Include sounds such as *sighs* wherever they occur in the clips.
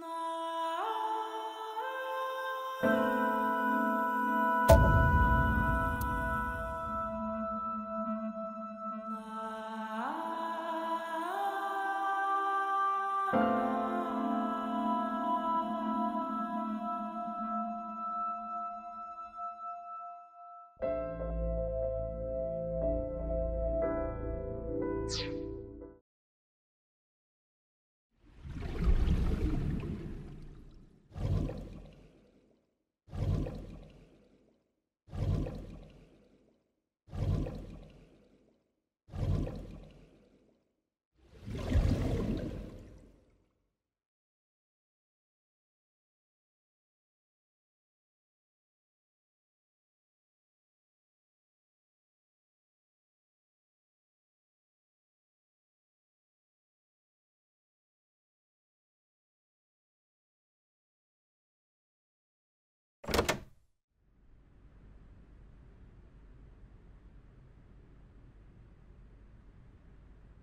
No.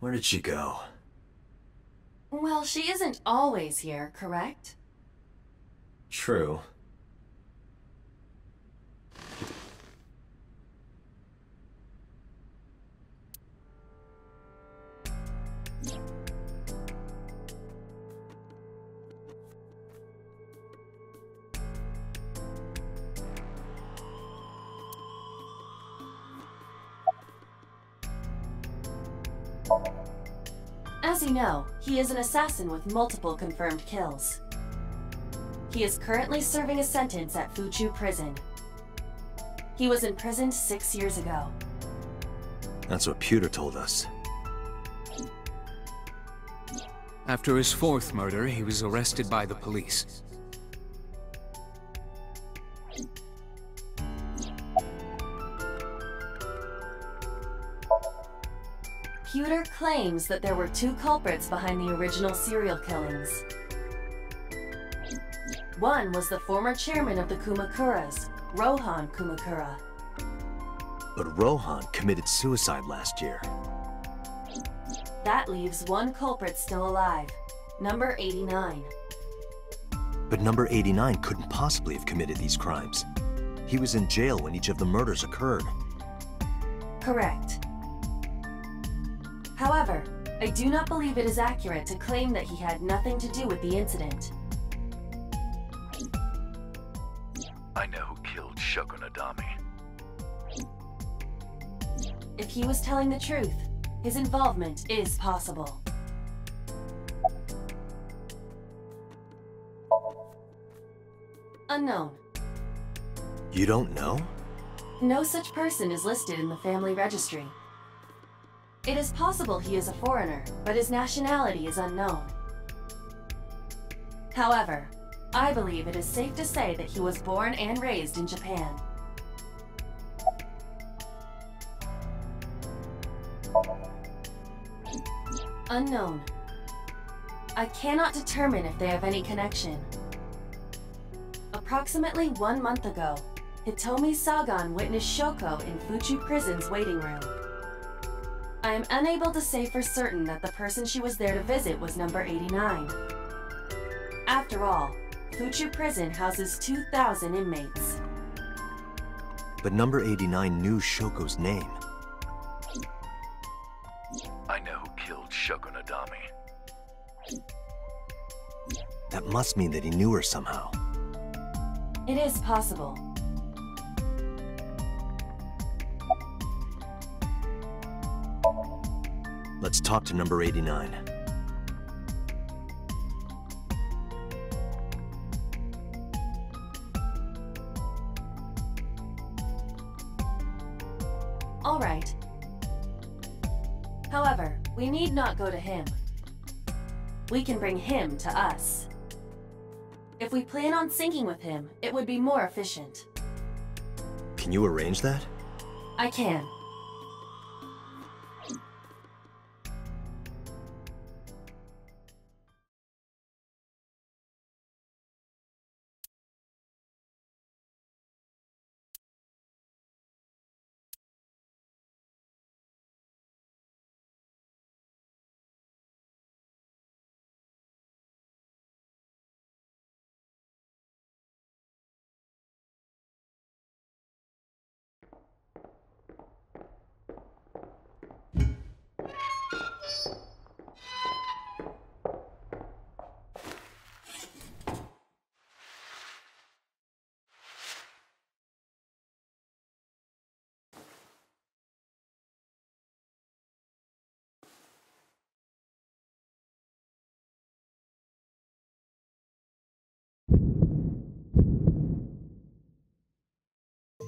Where did she go? Well, she isn't always here, correct? True. As you know, he is an assassin with multiple confirmed kills. He is currently serving a sentence at Fuchu Prison. He was imprisoned six years ago. That's what Pewter told us. After his fourth murder, he was arrested by the police. Claims that there were two culprits behind the original serial killings. One was the former chairman of the Kumakuras, Rohan Kumakura. But Rohan committed suicide last year. That leaves one culprit still alive, number 89. But number 89 couldn't possibly have committed these crimes. He was in jail when each of the murders occurred. Correct. However, I do not believe it is accurate to claim that he had nothing to do with the incident. I know who killed Shoko Nadami. If he was telling the truth, his involvement is possible. Unknown. You don't know? No such person is listed in the family registry. It is possible he is a foreigner, but his nationality is unknown. However, I believe it is safe to say that he was born and raised in Japan. Unknown. I cannot determine if they have any connection. Approximately one month ago, Hitomi Sagan witnessed Shoko in Fuchu Prison's waiting room. I am unable to say for certain that the person she was there to visit was number 89. After all, Fuchu Prison houses 2,000 inmates. But number 89 knew Shoko's name. I know who killed Shoko Nadami. That must mean that he knew her somehow. It is possible. Talk to number 89. All right. However, we need not go to him. We can bring him to us. If we plan on syncing with him, it would be more efficient. Can you arrange that? I can.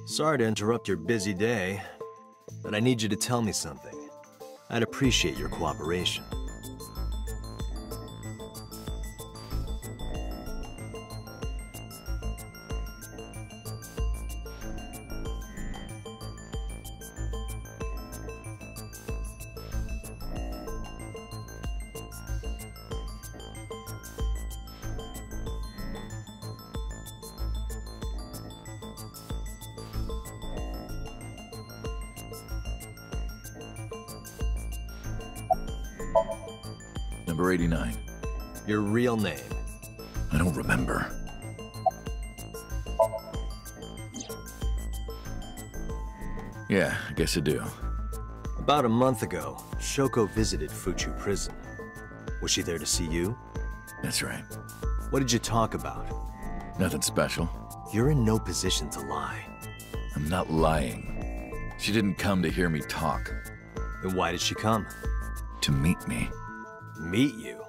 Sorry to interrupt your busy day, but I need you to tell me something. I'd appreciate your cooperation. Real name. I don't remember. Yeah, I guess I do. About a month ago, Shoko visited Fuchu Prison. Was she there to see you? That's right. What did you talk about? Nothing special. You're in no position to lie. I'm not lying. She didn't come to hear me talk. Then why did she come? To meet me. Meet you?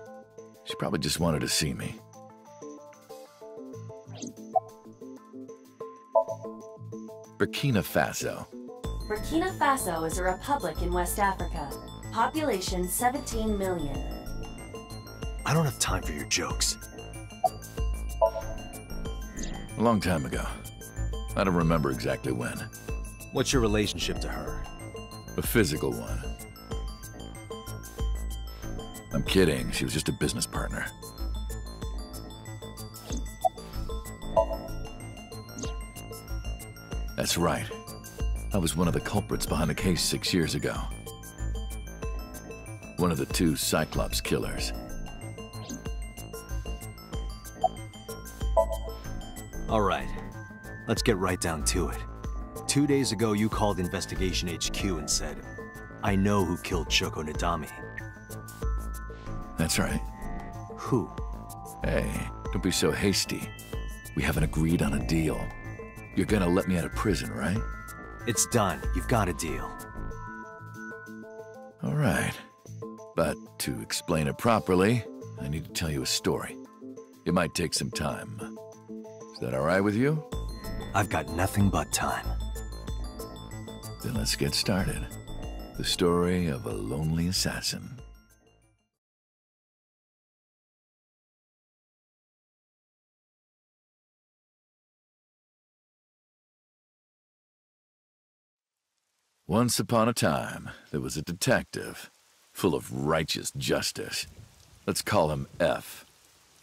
She probably just wanted to see me. Burkina Faso. Burkina Faso is a republic in West Africa. Population 17 million. I don't have time for your jokes. A long time ago. I don't remember exactly when. What's your relationship to her? A physical one. I'm kidding. She was just a business partner. That's right. I was one of the culprits behind the case six years ago. One of the two Cyclops killers. All right, let's get right down to it. Two days ago, you called Investigation HQ and said, I know who killed Shoko Nadami. That's right. Who? Hey, don't be so hasty. We haven't agreed on a deal. You're gonna let me out of prison, right? It's done. You've got a deal. All right. But to explain it properly, I need to tell you a story. It might take some time. Is that all right with you? I've got nothing but time. Then let's get started. The story of a lonely assassin. Once upon a time, there was a detective, full of righteous justice. Let's call him F.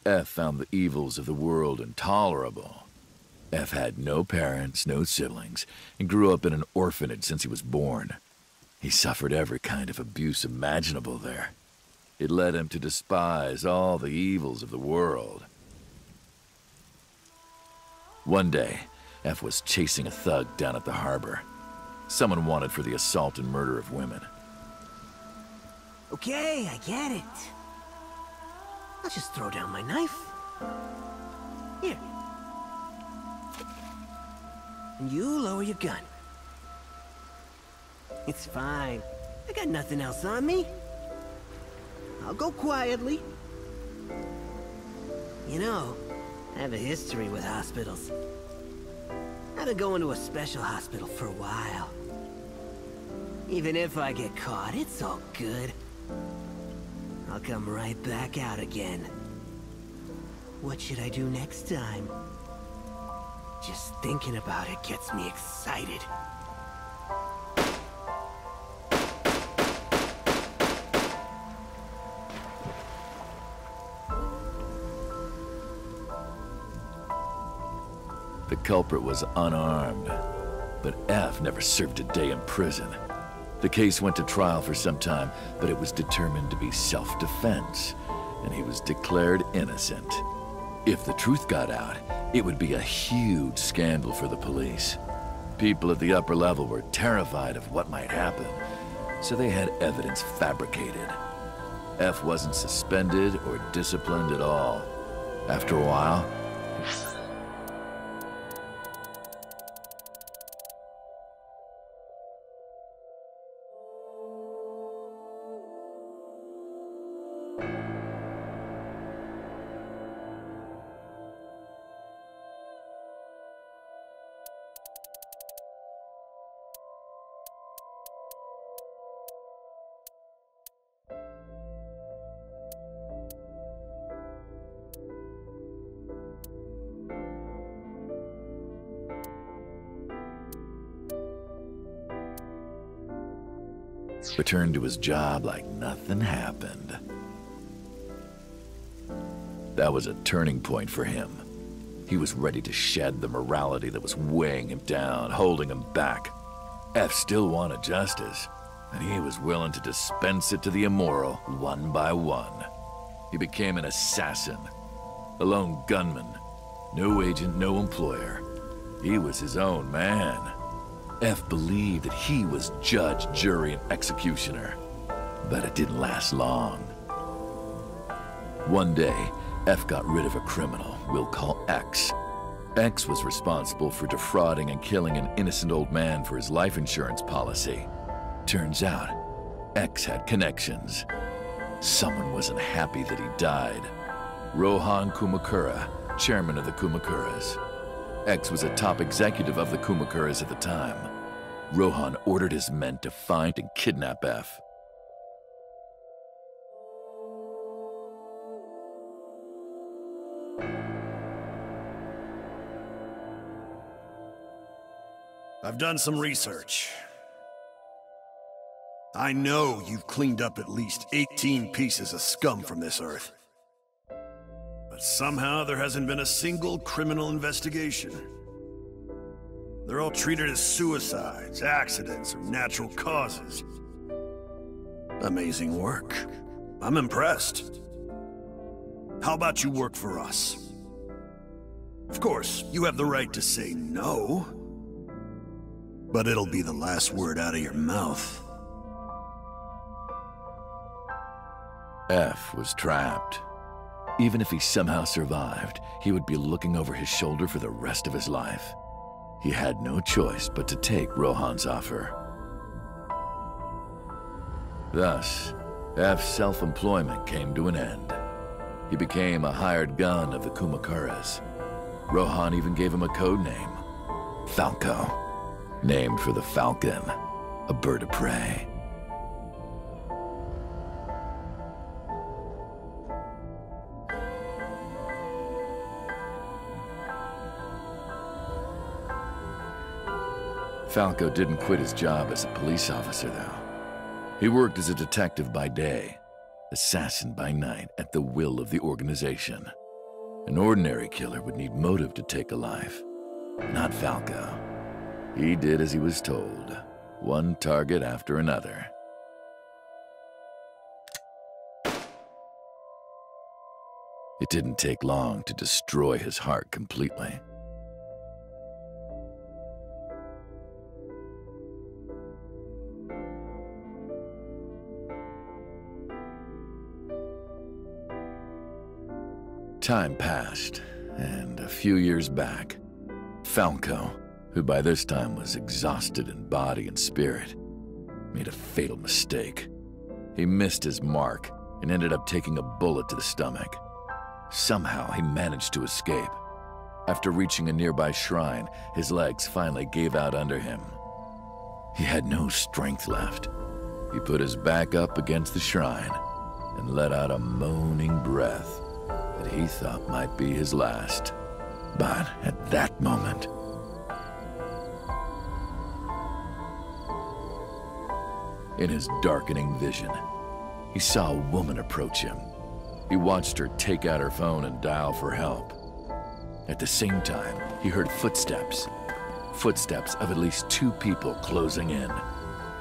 F found the evils of the world intolerable. F had no parents, no siblings, and grew up in an orphanage since he was born. He suffered every kind of abuse imaginable there. It led him to despise all the evils of the world. One day, F was chasing a thug down at the harbor. Someone wanted for the assault and murder of women. Okay, I get it. I'll just throw down my knife. Here. And you lower your gun. It's fine. I got nothing else on me. I'll go quietly. You know, I have a history with hospitals. I've been going to a special hospital for a while. Even if I get caught, it's all good. I'll come right back out again. What should I do next time? Just thinking about it gets me excited. The culprit was unarmed, but F never served a day in prison. The case went to trial for some time, but it was determined to be self-defense, and he was declared innocent. If the truth got out, it would be a huge scandal for the police. People at the upper level were terrified of what might happen, so they had evidence fabricated. F wasn't suspended or disciplined at all. After a while, returned to his job like nothing happened. That was a turning point for him. He was ready to shed the morality that was weighing him down, holding him back. F still wanted justice, and he was willing to dispense it to the immoral one by one. he became an assassin. A lone gunman. No agent, no employer. He was his own man. F believed that he was judge, jury, and executioner. But it didn't last long. One day, F got rid of a criminal we'll call X. X was responsible for defrauding and killing an innocent old man for his life insurance policy. Turns out, X had connections. Someone wasn't happy that he died. Rohan Kumakura, chairman of the Kumakuras. X was a top executive of the Kumakuras at the time. Rohan ordered his men to find and kidnap F. I've done some research. I know you've cleaned up at least 18 pieces of scum from this earth. But somehow there hasn't been a single criminal investigation. They're all treated as suicides, accidents, or natural causes. Amazing work. I'm impressed. How about you work for us? Of course, you have the right to say no. But it'll be the last word out of your mouth. F was trapped. Even if he somehow survived, he would be looking over his shoulder for the rest of his life. He had no choice but to take Rohan's offer. Thus, F's self-employment came to an end. He became a hired gun of the Kumakuras. Rohan even gave him a code name, Falco named for the falcon, a bird of prey. Falco didn't quit his job as a police officer, though. He worked as a detective by day, assassin by night at the will of the organization. An ordinary killer would need motive to take a life, not Falco. He did as he was told, one target after another. It didn't take long to destroy his heart completely. Time passed, and a few years back, Falco, who by this time was exhausted in body and spirit, made a fatal mistake. He missed his mark and ended up taking a bullet to the stomach. Somehow, he managed to escape. After reaching a nearby shrine, his legs finally gave out under him. He had no strength left. He put his back up against the shrine and let out a moaning breath that he thought might be his last. But at that moment, In his darkening vision, he saw a woman approach him. He watched her take out her phone and dial for help. At the same time, he heard footsteps. Footsteps of at least two people closing in.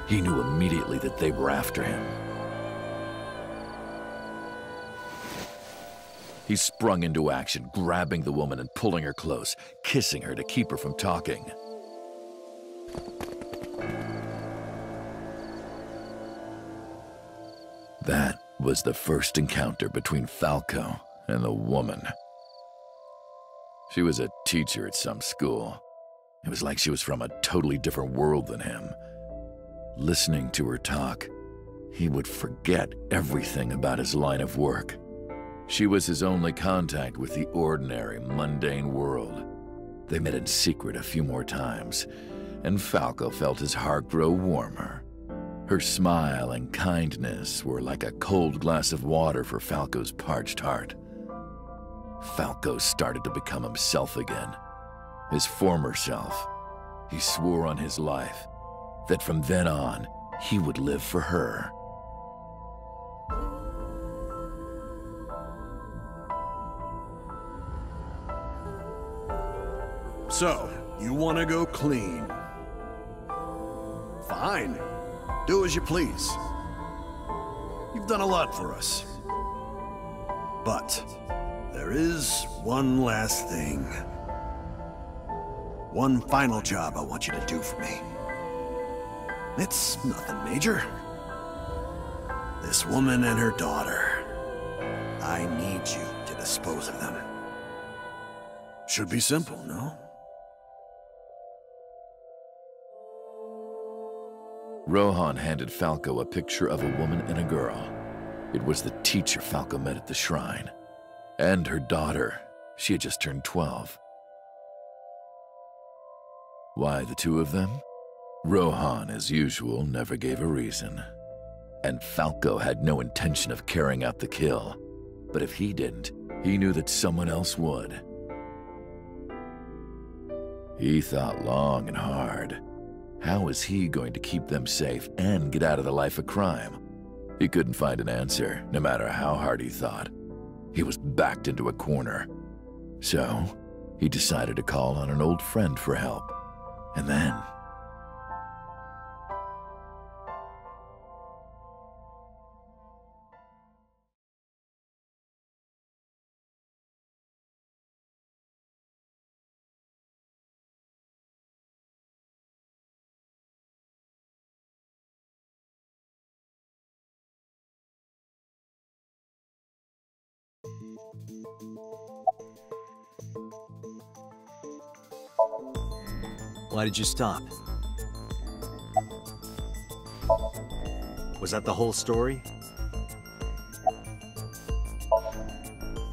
He knew immediately that they were after him. He sprung into action, grabbing the woman and pulling her close, kissing her to keep her from talking. That was the first encounter between Falco and the woman. She was a teacher at some school. It was like she was from a totally different world than him. Listening to her talk, he would forget everything about his line of work. She was his only contact with the ordinary, mundane world. They met in secret a few more times, and Falco felt his heart grow warmer. Her smile and kindness were like a cold glass of water for Falco's parched heart. Falco started to become himself again, his former self. He swore on his life that from then on, he would live for her. So, you want to go clean? Fine. Do as you please. You've done a lot for us. But there is one last thing. One final job I want you to do for me. It's nothing major. This woman and her daughter. I need you to dispose of them. Should be simple, no? Rohan handed Falco a picture of a woman and a girl. It was the teacher Falco met at the shrine. And her daughter. She had just turned 12. Why the two of them? Rohan, as usual, never gave a reason. And Falco had no intention of carrying out the kill. But if he didn't, he knew that someone else would. He thought long and hard. How was he going to keep them safe and get out of the life of crime? He couldn't find an answer, no matter how hard he thought. He was backed into a corner. So, he decided to call on an old friend for help. And then... Why did you stop? Was that the whole story?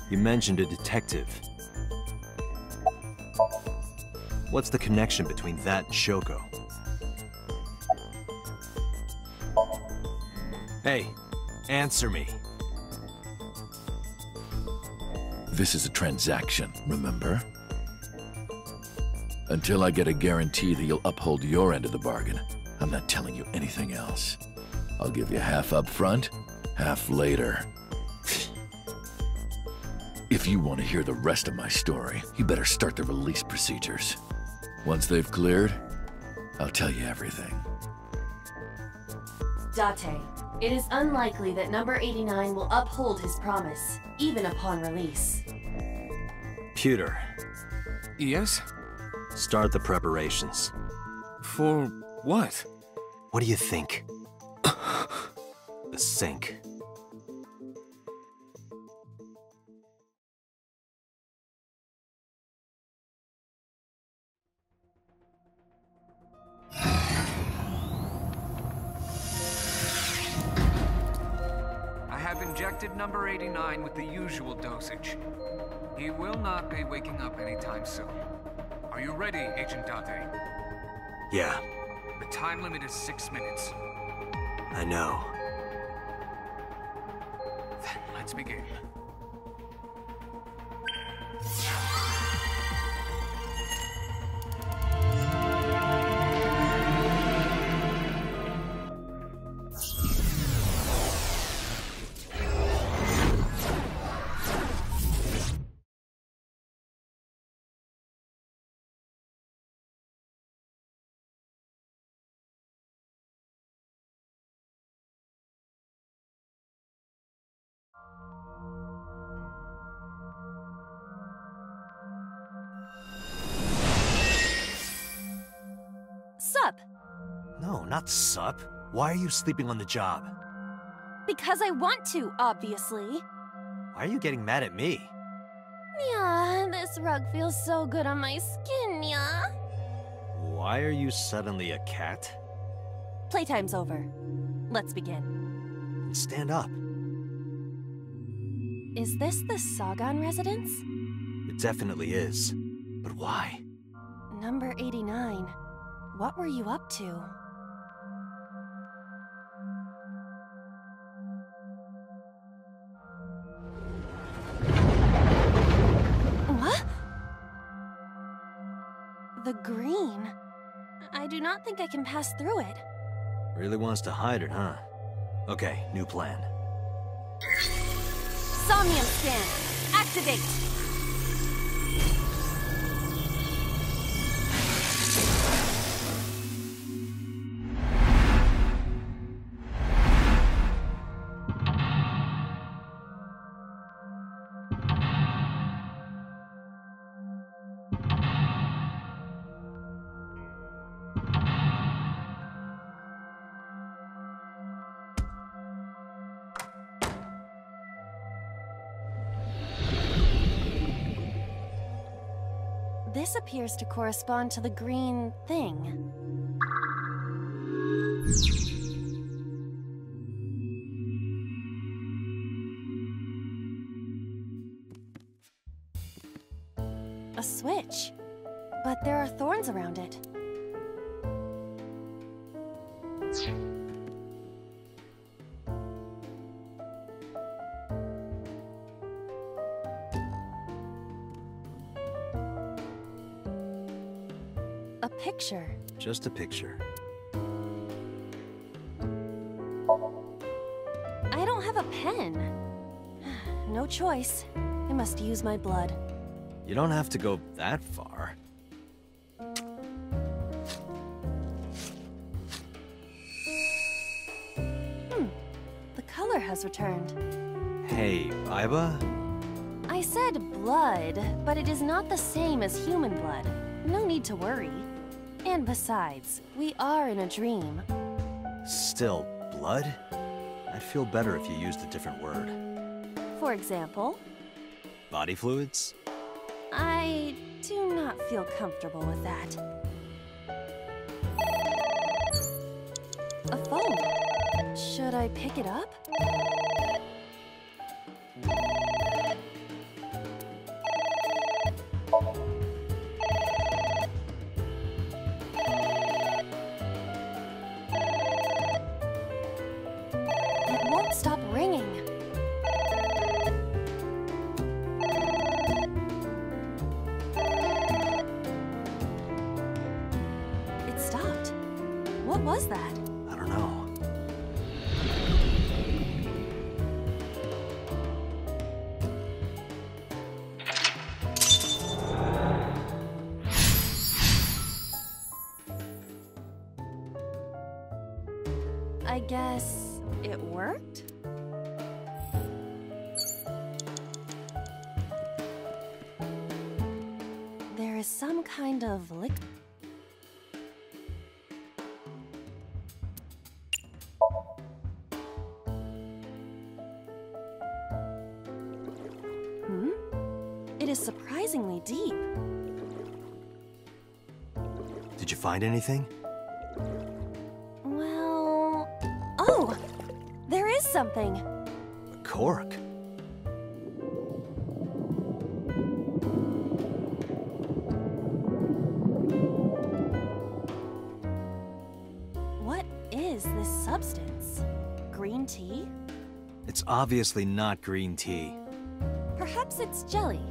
You mentioned a detective. What's the connection between that and Shoko? Hey, answer me. This is a transaction, remember? Until I get a guarantee that you'll uphold your end of the bargain, I'm not telling you anything else. I'll give you half up front, half later. *sighs* if you want to hear the rest of my story, you better start the release procedures. Once they've cleared, I'll tell you everything. Date, it is unlikely that number 89 will uphold his promise, even upon release. Pewter, Yes? Start the preparations. For what? What do you think? the psync. I have injected number 89 with the usual dosage. He will not be waking up anytime soon. Are you ready, Agent Date? Yeah, The time limit is six minutes. I know. Then let's begin. Not sup. Why are you sleeping on the job? Because I want to, obviously. Why are you getting mad at me? Yeah, this rug feels so good on my skin, yeah. Why are you suddenly a cat? Playtime's over. Let's begin. Stand up. Is this the Sagan residence? It definitely is. But why? Number 89. What were you up to? Not think I can pass through it. Really wants to hide it, huh? Okay, new plan. Somnium scan. Activate. This appears to correspond to the green thing. Picture. Just a picture. I don't have a pen. *sighs* No choice. I must use my blood. You don't have to go that far. Hmm. The color has returned. Hey, Aiba? I said blood, but it is not the same as human blood. No need to worry. And besides, we are in a dream. Still, blood? I'd feel better if you used a different word. For example, Body fluids? I do not feel comfortable with that. A phone. Should I pick it up? Is surprisingly deep. Did you find anything? Well. Oh! There is something! A cork. What is this substance? Green tea? It's obviously not green tea. Perhaps it's jelly.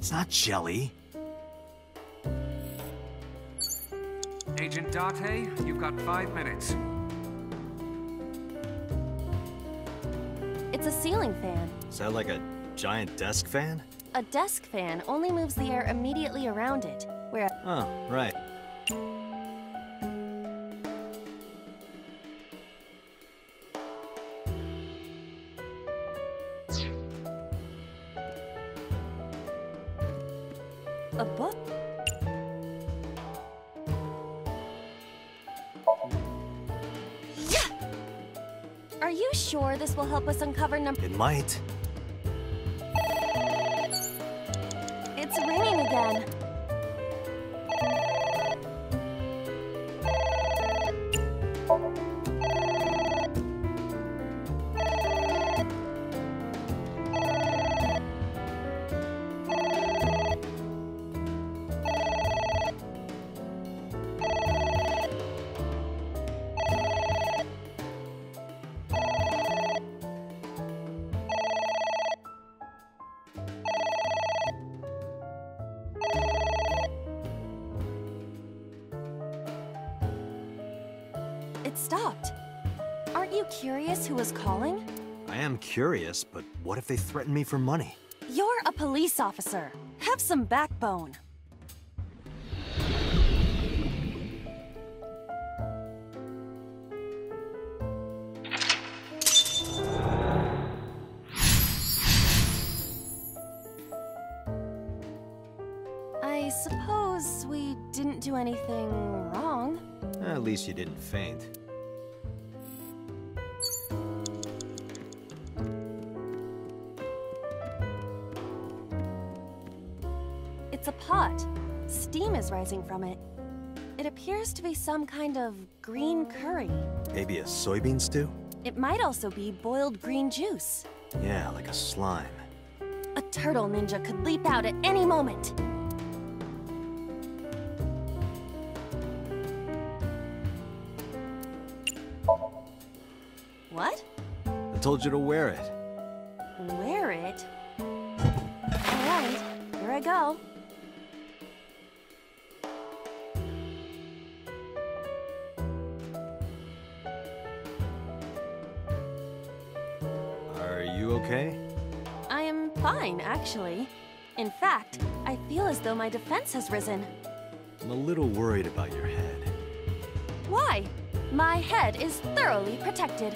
It's not jelly. Agent Date, you've got five minutes. It's a ceiling fan. Is that like a giant desk fan? A desk fan only moves the air immediately around it, where Oh, right. A book. Yeah! Are you sure this will help us uncover number? It might. It's ringing again. Am curious, but what if they threaten me for money? You're a police officer. Have some backbone. I suppose we didn't do anything wrong. At least you didn't faint. Rising from it. It appears to be some kind of green curry. Maybe a soybean stew? It might also be boiled green juice. Yeah, like a slime. A turtle ninja could leap out at any moment. What? I told you to wear it. Wear it? Alright, here I go. Okay? I am fine, actually. In fact, I feel as though my defense has risen. I'm a little worried about your head. Why? My head is thoroughly protected.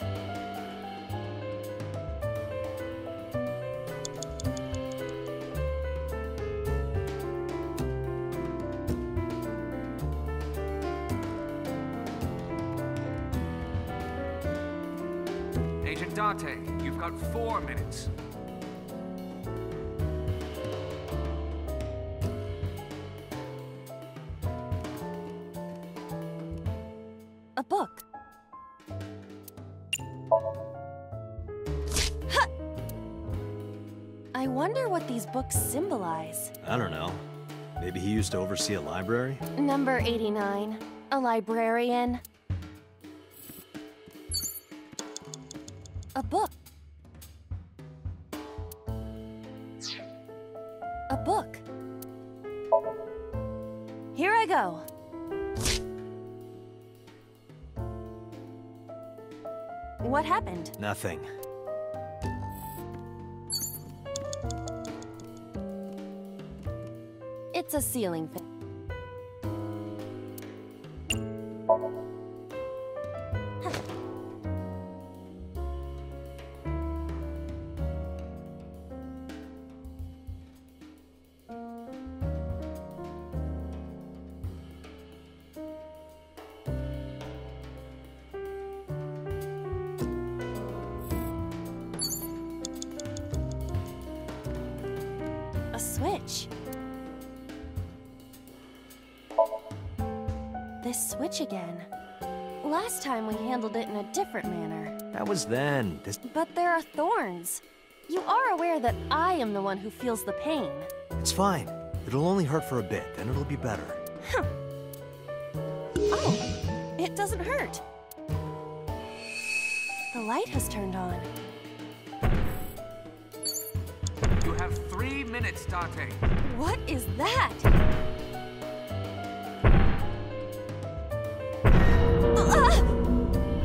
Date, four minutes. A book. Ha! I wonder what these books symbolize. I don't know. Maybe he used to oversee a library? Number 89. A librarian. Nothing. It's a ceiling fan. A switch. This switch again. Last time we handled it in a different manner. That was then. This. But there are thorns. You are aware that I am the one who feels the pain. It's fine. It'll only hurt for a bit, then it'll be better. Oh, it doesn't hurt. The light has turned on. Three minutes, Date. What is that?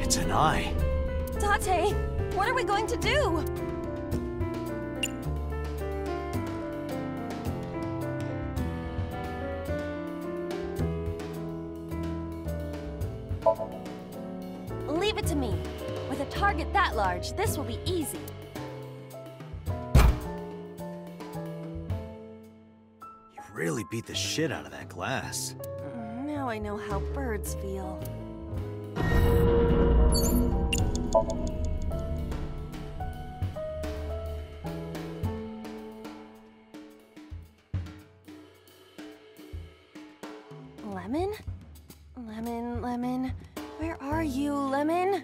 It's an eye. Date, what are we going to do? Leave it to me. With a target that large, this will be easy. Really beat the shit out of that glass. Mm, Now I know how birds feel. Lemon? Lemon, lemon. Where are you, lemon?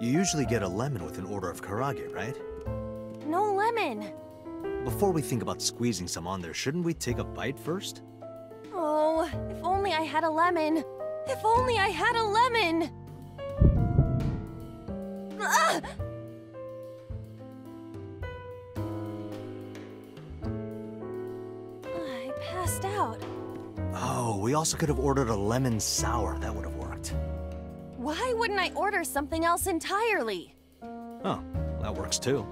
You usually get a lemon with an order of karaage, right? Before we think about squeezing some on there, shouldn't we take a bite first? Oh, if only I had a lemon. If only I had a lemon. Ah! I passed out. Oh, we also could have ordered a lemon sour. That would have worked. Why wouldn't I order something else entirely? Oh, that works too.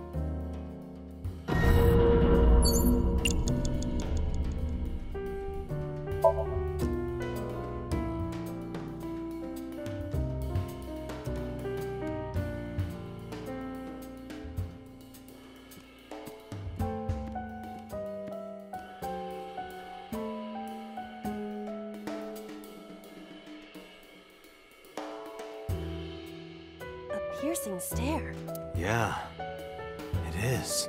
piercing stare. Yeah, it is.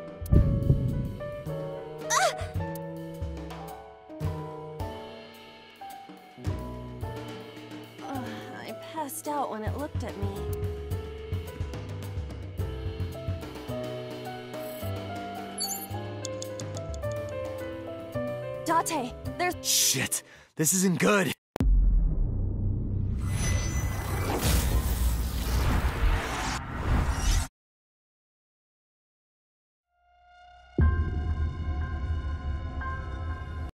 Uh, I passed out when it looked at me. Date, there's- Shit! This isn't good!